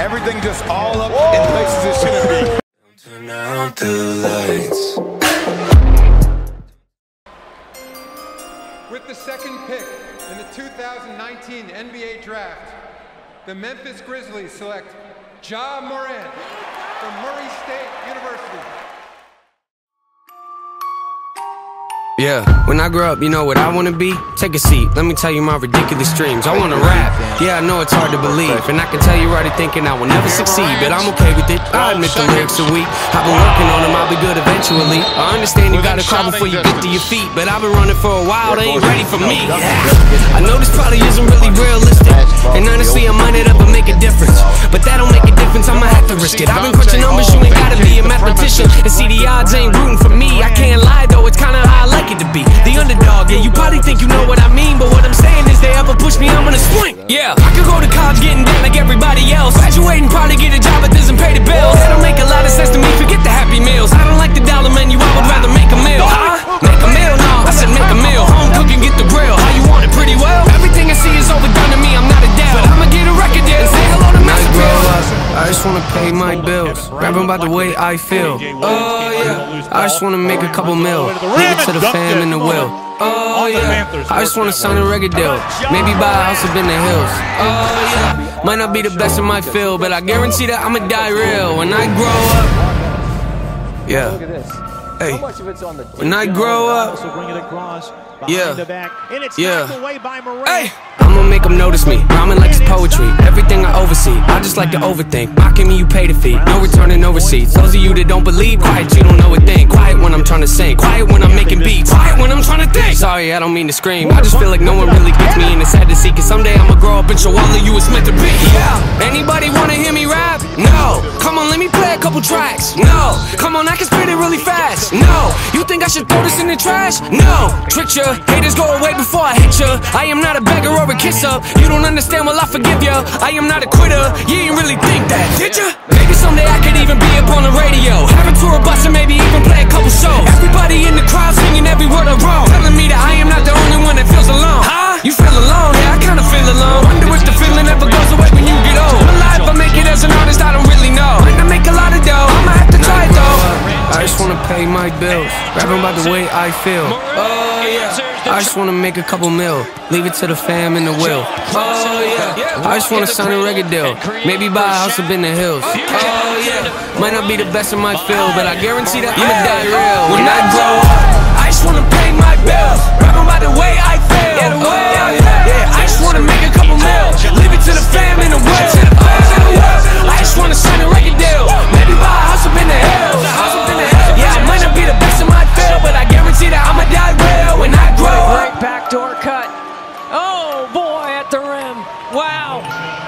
everything just all up in places it shouldn't be. Turn out the lights. With the second pick in the 2019 NBA Draft, the Memphis Grizzlies select Ja Morant from Murray State University. Yeah, when I grow up, you know what I wanna be? Take a seat, let me tell you my ridiculous dreams. I wanna rap, yeah, I know it's hard to believe. And I can tell you're already thinking I will never succeed, but I'm okay with it. I admit the lyrics are weak. I've been working on them, I'll be good eventually. I understand you gotta crawl before you get to your feet, but I've been running for a while, they ain't ready for me. Yeah. I know this probably isn't really realistic, and honestly, the odds ain't rooting for me. I can't lie though, it's kinda how I like it to be. The underdog, yeah, you probably think you know what I mean, but what I'm saying is they ever push me, I'm gonna swing. Yeah, I could go to college getting down like everybody else. Graduating, probably get a job that doesn't pay the bills. Just wanna pay my bills, rapping about the way I feel. Oh yeah, I just wanna make a couple mil, leave it to the fam and the will. Oh yeah, I just wanna sign a record deal, maybe buy a house up in the hills. Oh yeah, might not be the best in my field, but I guarantee that I'ma die real. When I grow up. Yeah. Look at this. Hey, when I grow up, yeah, yeah, hey, I'ma make them notice me, rhyming like it's poetry. Everything I oversee, I just like to overthink. Mocking me, you pay the fee, no returning receipts. Those of you that don't believe, quiet, you don't know a thing. Quiet when I'm trying to sing, quiet when I'm making beats, quiet when I'm trying to think. Sorry, I don't mean to scream, I just feel like no one really gets me, and it's sad to see. Cause someday I'ma grow up and show all of you it's meant to be. Yeah, anybody wanna couple tracks. No, come on, I can spit it really fast. No, you think I should throw this in the trash? No, trick ya, haters go away before I hit ya. I am not a beggar or a kiss up. You don't understand, well I forgive ya. I am not a quitter. You ain't really think that, did ya? My bills, rapping about the way I feel. Oh yeah, I just wanna make a couple mil, leave it to the fam and the will. Oh yeah, I just wanna sign a record deal, maybe buy a house up in the hills. Oh yeah, might not be the best in my field, but I guarantee that I'ma die real. When I grow up. I just wanna pay my bills, rapping about Wow.